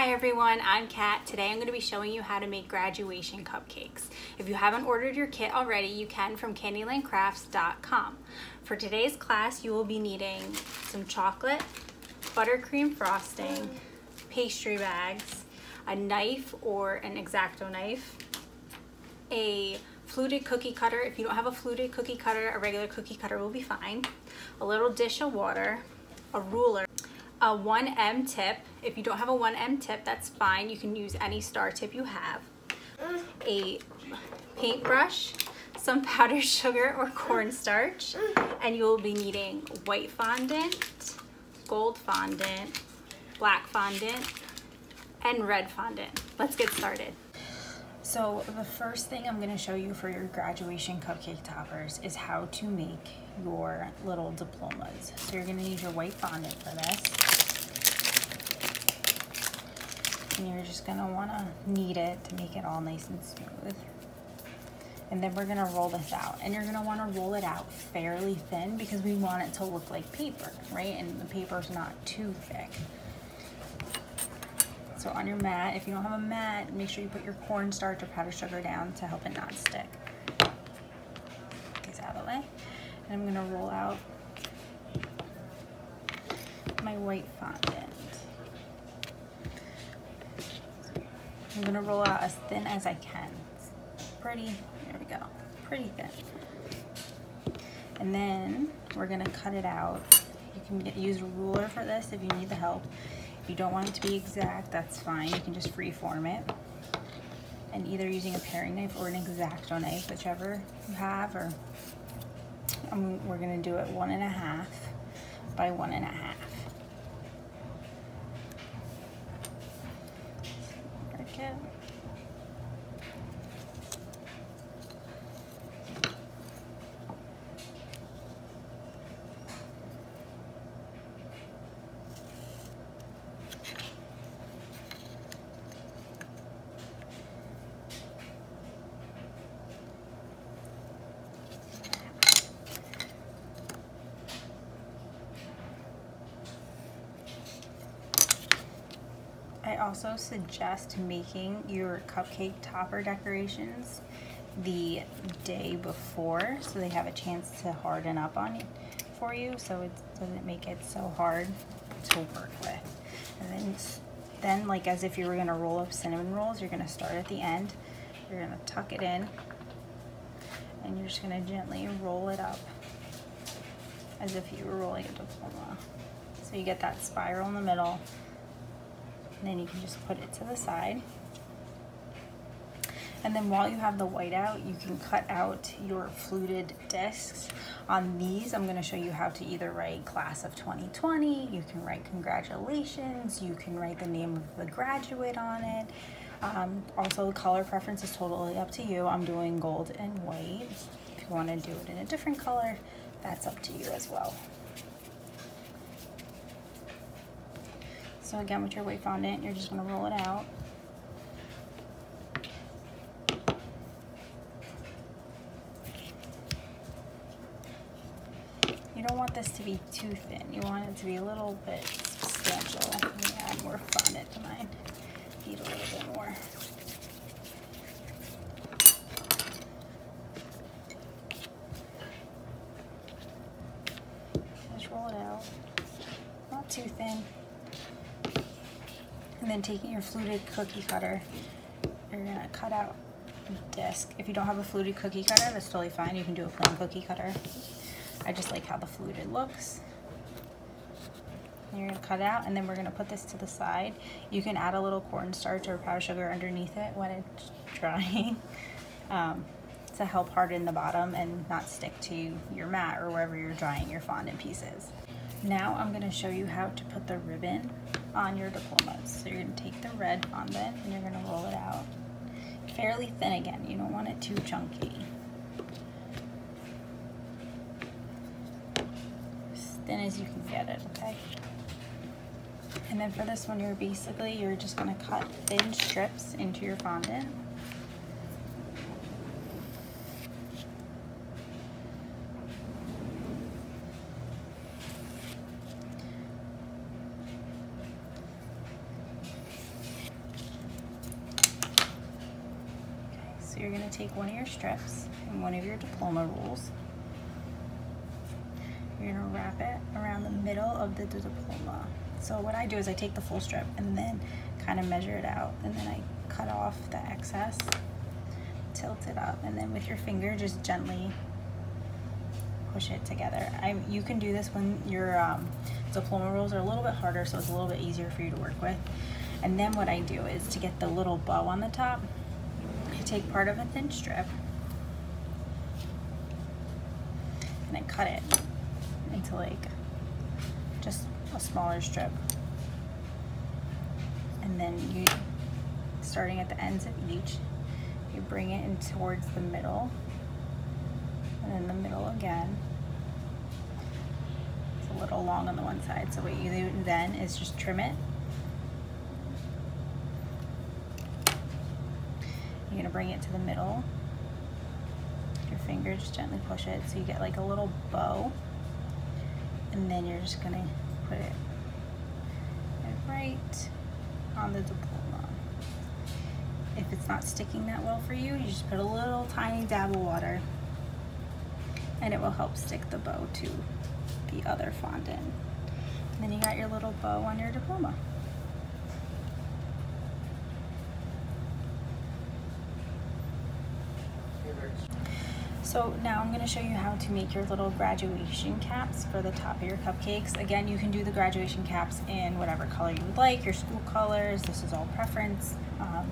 Hi everyone, I'm Kat. Today I'm going to be showing you how to make graduation cupcakes. If you haven't ordered your kit already, you can from candylandcrafts.com. For today's class, you will be needing some chocolate, buttercream frosting, pastry bags, a knife or an X-Acto knife, a fluted cookie cutter. If you don't have a fluted cookie cutter, a regular cookie cutter will be fine. A little dish of water, a ruler, a 1M tip. If you don't have a 1M tip, that's fine. You can use any star tip you have. A paintbrush, some powdered sugar or cornstarch, and you will be needing white fondant, gold fondant, black fondant, and red fondant. Let's get started. So the first thing I'm going to show you for your graduation cupcake toppers is how to make your little diplomas. So you're going to need your white fondant for this. And you're just want to knead it to make it all nice and smooth. And then we're to roll this out. And you're want to roll it out fairly thin because we want it to look like paper, right? And the paper's not too thick. So on your mat, if you don't have a mat, make sure you put your cornstarch or powdered sugar down to help it not stick. These out of the way. And I'm gonna roll out my white fondant. I'm gonna roll out as thin as I can. It's pretty, there we go, pretty thin. And then we're gonna cut it out. You can get, use a ruler for this if you need the help If you don't want it to be exact, that's fine. You can just freeform it. And either using a paring knife or an X-Acto knife, whichever you have, or um, we're gonna do it one and a half by one and a half. I also suggest making your cupcake topper decorations the day before so they have a chance to harden up on it for you so it doesn't make it so hard to work with. And then, then like as if you were gonna roll up cinnamon rolls, you're gonna start at the end, you're gonna tuck it in, and you're just gonna gently roll it up as if you were rolling a diploma. So you get that spiral in the middle, and then you can just put it to the side. And then while you have the white out, you can cut out your fluted discs. On these, I'm gonna show you how to either write class of 2020, you can write congratulations, you can write the name of the graduate on it. Um, also, the color preference is totally up to you. I'm doing gold and white. If you wanna do it in a different color, that's up to you as well. So again, with your white fondant, you're just gonna roll it out. You don't want this to be too thin. You want it to be a little bit substantial. Let me add more fondant to mine. Need a little bit more. Just roll it out. Not too thin. And then taking your fluted cookie cutter, you're gonna cut out a disc. If you don't have a fluted cookie cutter, that's totally fine. You can do a plain cookie cutter. I just like how the fluted looks. And you're gonna cut out and then we're gonna put this to the side. You can add a little cornstarch or powdered sugar underneath it when it's drying um, to help harden the bottom and not stick to your mat or wherever you're drying your fondant pieces. Now I'm gonna show you how to put the ribbon on your diplomas. So you're gonna take the red fondant and you're gonna roll it out. Fairly thin again, you don't want it too chunky. As thin as you can get it, okay? And then for this one, you're basically, you're just gonna cut thin strips into your fondant. You're gonna take one of your strips and one of your diploma rules. You're gonna wrap it around the middle of the, diploma. So what I do is I take the full strip and then kind of measure it out and then I cut off the excess, tilt it up, and then with your finger just gently push it together. I, you can do this when your um, diploma rolls are a little bit harder so it's a little bit easier for you to work with. And then what I do is to get the little bow on the top, take part of a thin strip and I cut it into like just a smaller strip. And then you, starting at the ends of each, you bring it in towards the middle and then the middle again. It's a little long on the one side. So what you do then is just trim it You're gonna bring it to the middle. Your finger, just gently push it so you get like a little bow. And then you're just gonna put it right on the diploma. If it's not sticking that well for you, you just put a little tiny dab of water and it will help stick the bow to the other fondant. And then you got your little bow on your diploma. So now I'm going to show you how to make your little graduation caps for the top of your cupcakes. Again, you can do the graduation caps in whatever color you would like, your school colors. This is all preference. Um,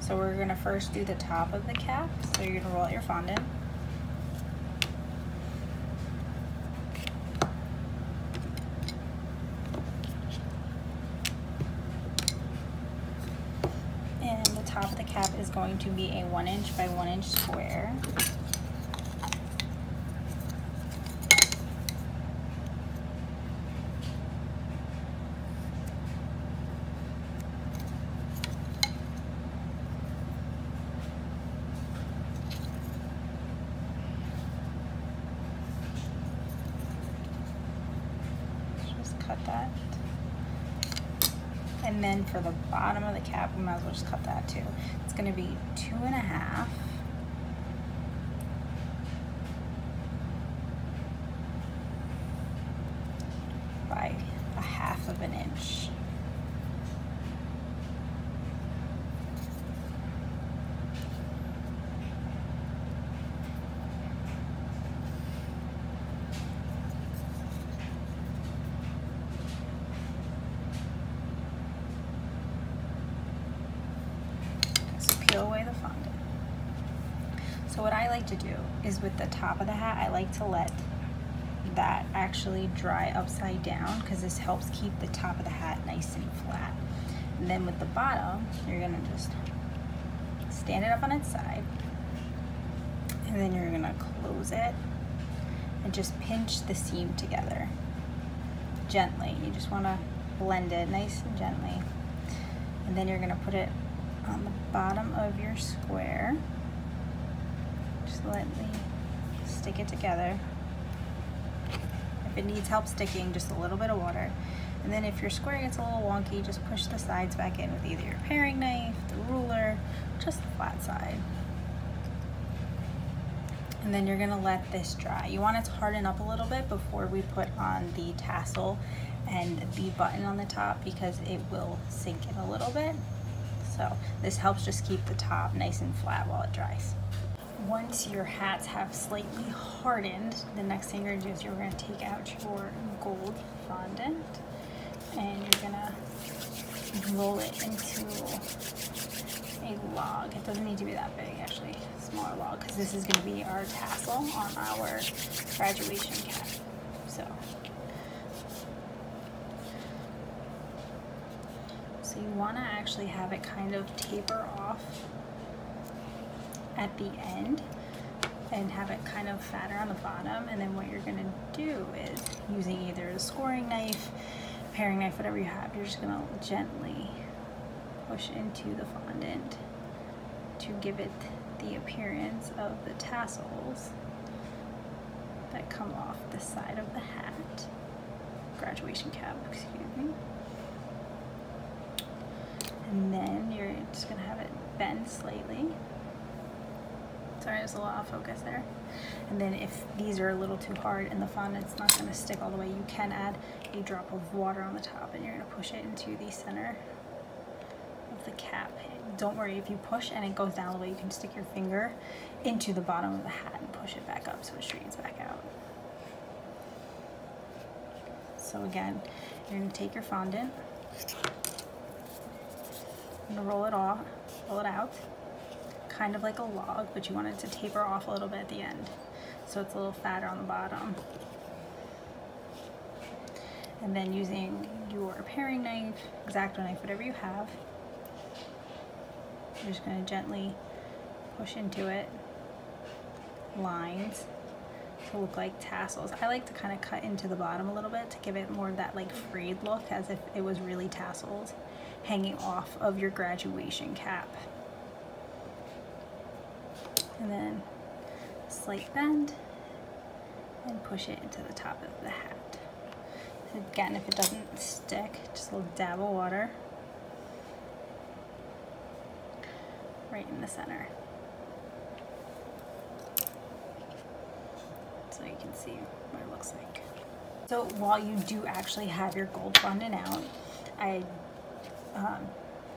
so we're going to first do the top of the cap. So you're going to roll out your fondant. And the top of the cap is going to be a one inch by one inch square. cut that. And then for the bottom of the cap, we might as well just cut that too. It's gonna be two and a half. by a half of an inch. peel away the fondant. So what I like to do is with the top of the hat, I like to let that actually dry upside down because this helps keep the top of the hat nice and flat. And then with the bottom, you're gonna just stand it up on its side and then you're gonna close it and just pinch the seam together gently. You just wanna blend it nice and gently. And then you're gonna put it on the bottom of your square. Lightly stick it together. If it needs help sticking, just a little bit of water. And then if your square gets a little wonky, just push the sides back in with either your paring knife, the ruler, just the flat side. And then you're gonna let this dry. You want it to harden up a little bit before we put on the tassel and the button on the top because it will sink in a little bit. So this helps just keep the top nice and flat while it dries. Once your hats have slightly hardened, the next thing you're gonna do is you're gonna take out your gold fondant and you're gonna roll it into a log. It doesn't need to be that big actually, smaller log, because this is gonna be our tassel on our graduation cap. So So you want to actually have it kind of taper off at the end and have it kind of fatter on the bottom. And then what you're going to do is using either a scoring knife, paring knife, whatever you have, you're just going to gently push into the fondant to give it the appearance of the tassels that come off the side of the hat, graduation cap, excuse me. And then you're just gonna have it bend slightly Sorry, there's a lot of focus there. And then if these are a little too hard and the fondant's not gonna stick all the way, you can add a drop of water on the top and you're gonna push it into the center of the cap. Don't worry, if you push and it goes down the way, you can stick your finger into the bottom of the hat and push it back up so it straightens back out. So again, you're gonna take your fondant, roll it off, roll it out, kind of like a log, but you want it to taper off a little bit at the end. So it's a little fatter on the bottom. And then using your paring knife, X-Acto knife, whatever you have, you're just gonna gently push into it lines to look like tassels. I like to kind of cut into the bottom a little bit to give it more of that like frayed look as if it was really tassels hanging off of your graduation cap. And then slight bend and push it into the top of the hat. Again, if it doesn't stick, just a little dab of water right in the center. So you can see what it looks like. So while you do actually have your gold fondant out, I um,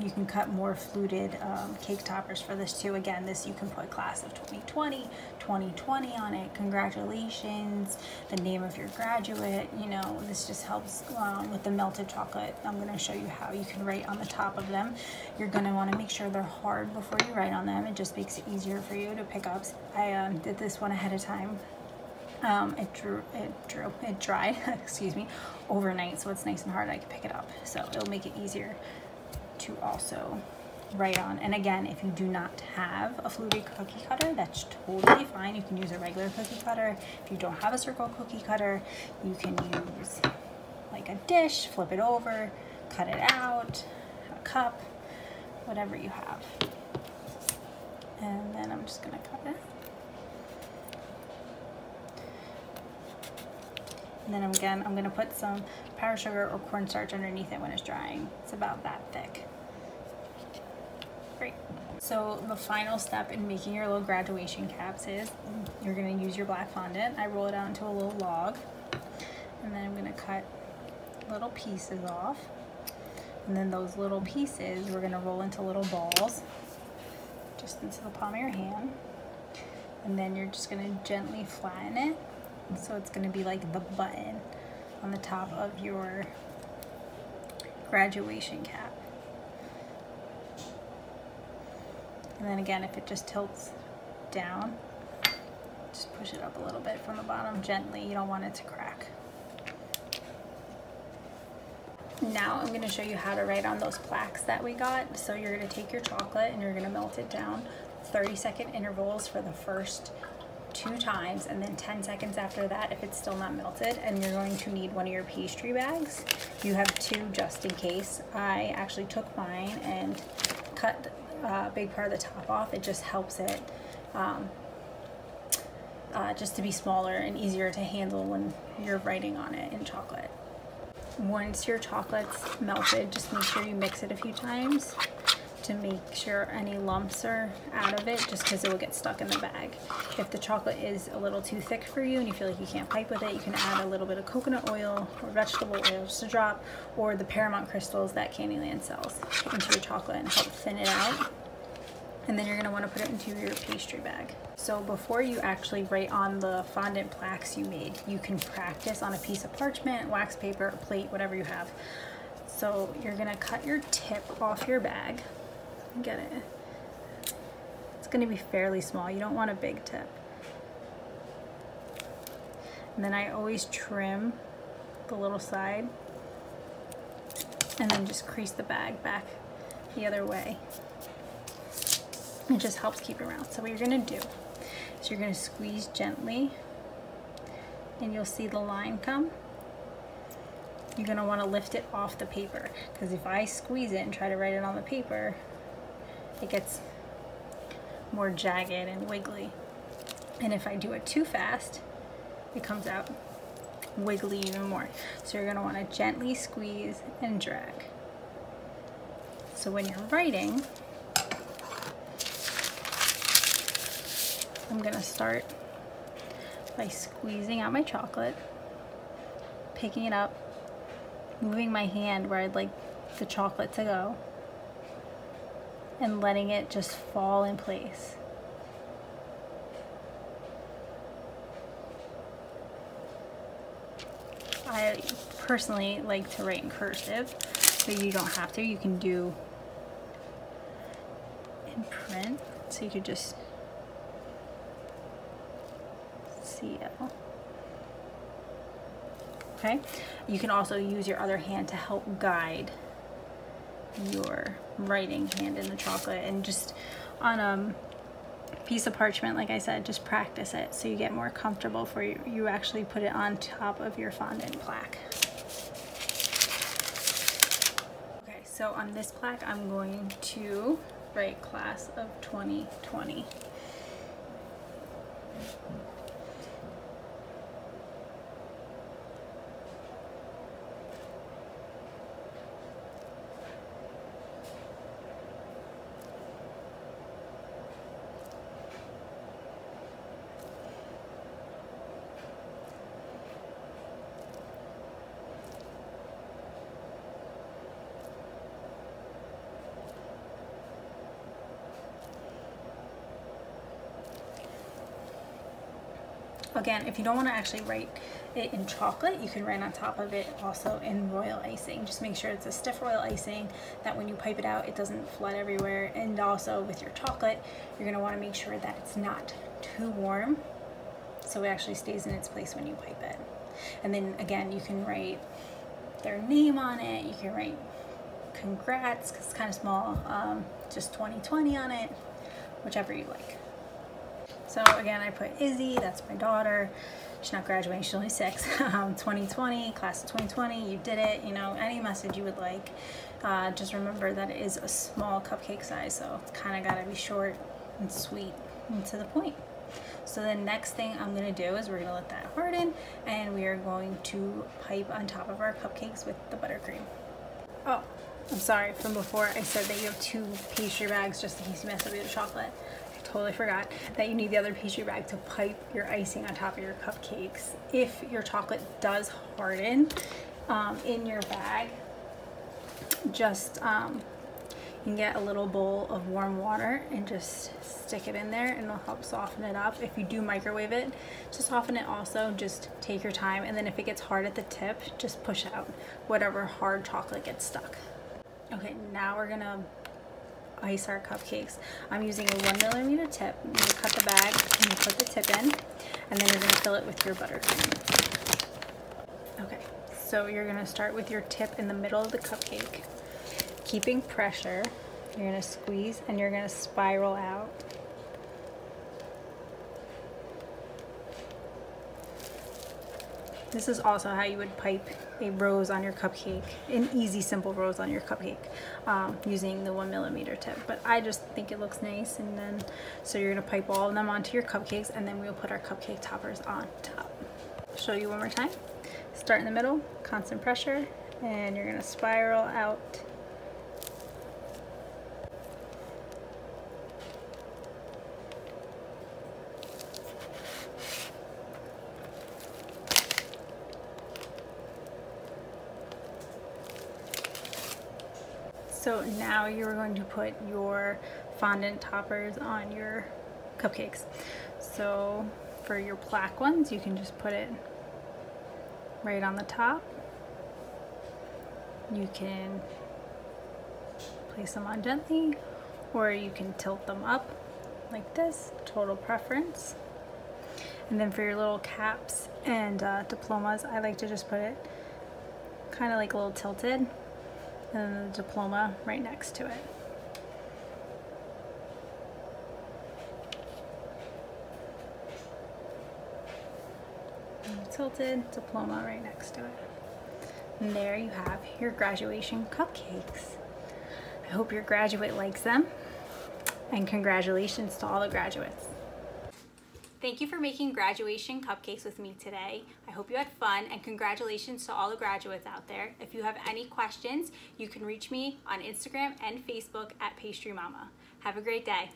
you can cut more fluted um, cake toppers for this too. Again, this you can put class of 2020, 2020 on it. Congratulations, the name of your graduate. You know, this just helps um, with the melted chocolate. I'm gonna show you how you can write on the top of them. You're gonna wanna make sure they're hard before you write on them. It just makes it easier for you to pick up. I um, did this one ahead of time um, it drew, it drew, it dried, excuse me, overnight, so it's nice and hard. I can pick it up, so it'll make it easier to also write on. And again, if you do not have a fluted cookie cutter, that's totally fine. You can use a regular cookie cutter. If you don't have a circle cookie cutter, you can use like a dish, flip it over, cut it out, a cup, whatever you have. And then I'm just gonna cut it. And then again, I'm gonna put some powdered sugar or cornstarch underneath it when it's drying. It's about that thick. Great. So the final step in making your little graduation caps is you're gonna use your black fondant. I roll it out into a little log. And then I'm gonna cut little pieces off. And then those little pieces, we're gonna roll into little balls, just into the palm of your hand. And then you're just gonna gently flatten it so it's going to be like the button on the top of your graduation cap. And then again, if it just tilts down, just push it up a little bit from the bottom gently. You don't want it to crack. Now I'm going to show you how to write on those plaques that we got. So you're going to take your chocolate and you're going to melt it down 30 second intervals for the first two times and then 10 seconds after that if it's still not melted and you're going to need one of your pastry bags. You have two just in case. I actually took mine and cut a big part of the top off. It just helps it um, uh, just to be smaller and easier to handle when you're writing on it in chocolate. Once your chocolate's melted, just make sure you mix it a few times to make sure any lumps are out of it just because it will get stuck in the bag. If the chocolate is a little too thick for you and you feel like you can't pipe with it, you can add a little bit of coconut oil or vegetable oil just a drop or the Paramount crystals that Candyland sells into your chocolate and help thin it out. And then you're going to want to put it into your pastry bag. So before you actually write on the fondant plaques you made, you can practice on a piece of parchment, wax paper, plate, whatever you have. So you're going to cut your tip off your bag get it. It's going to be fairly small. You don't want a big tip. And then I always trim the little side and then just crease the bag back the other way. It just helps keep it round. So what you're gonna do is you're gonna squeeze gently and you'll see the line come. You're gonna wanna lift it off the paper because if I squeeze it and try to write it on the paper, it gets more jagged and wiggly. And if I do it too fast, it comes out wiggly even more. So you're gonna wanna gently squeeze and drag. So when you're writing, I'm gonna start by squeezing out my chocolate, picking it up, moving my hand where I'd like the chocolate to go, and letting it just fall in place. I personally like to write in cursive, but you don't have to. You can do in print, so you could just see it. Okay, you can also use your other hand to help guide your writing hand in the chocolate and just on a piece of parchment, like I said, just practice it so you get more comfortable for you, you actually put it on top of your fondant plaque. Okay, so on this plaque, I'm going to write class of 2020. Again, if you don't want to actually write it in chocolate, you can write on top of it also in royal icing. Just make sure it's a stiff royal icing that when you pipe it out, it doesn't flood everywhere. And also with your chocolate, you're going to want to make sure that it's not too warm so it actually stays in its place when you pipe it. And then again, you can write their name on it. You can write congrats because it's kind of small, um, just 2020 on it, whichever you like. So again, I put Izzy, that's my daughter. She's not graduating, she's only six. um, 2020, class of 2020, you did it. You know, any message you would like. Uh, just remember that it is a small cupcake size, so it's kind of got to be short and sweet and to the point. So the next thing I'm gonna do is we're gonna let that harden and we are going to pipe on top of our cupcakes with the buttercream. Oh, I'm sorry, from before I said that you have two pastry bags just in case you mess up your chocolate totally forgot that you need the other pastry bag to pipe your icing on top of your cupcakes. If your chocolate does harden um, in your bag, just um, you can get a little bowl of warm water and just stick it in there and it'll help soften it up. If you do microwave it, to soften it also, just take your time. And then if it gets hard at the tip, just push out whatever hard chocolate gets stuck. Okay, now we're gonna ice our cupcakes. I'm using a one millimeter tip. You cut the bag and you put the tip in, and then you're gonna fill it with your buttercream. Okay, so you're gonna start with your tip in the middle of the cupcake. Keeping pressure, you're gonna squeeze and you're gonna spiral out. This is also how you would pipe a rose on your cupcake, an easy, simple rose on your cupcake um, using the one millimeter tip. But I just think it looks nice. And then, so you're gonna pipe all of them onto your cupcakes and then we'll put our cupcake toppers on top. Show you one more time. Start in the middle, constant pressure, and you're gonna spiral out So now you're going to put your fondant toppers on your cupcakes. So for your plaque ones, you can just put it right on the top. You can place them on gently or you can tilt them up like this, total preference. And then for your little caps and uh, diplomas, I like to just put it kind of like a little tilted and the diploma right next to it. tilted diploma right next to it. And there you have your graduation cupcakes. I hope your graduate likes them and congratulations to all the graduates. Thank you for making graduation cupcakes with me today. I hope you had fun and congratulations to all the graduates out there. If you have any questions, you can reach me on Instagram and Facebook at Pastry Mama. Have a great day.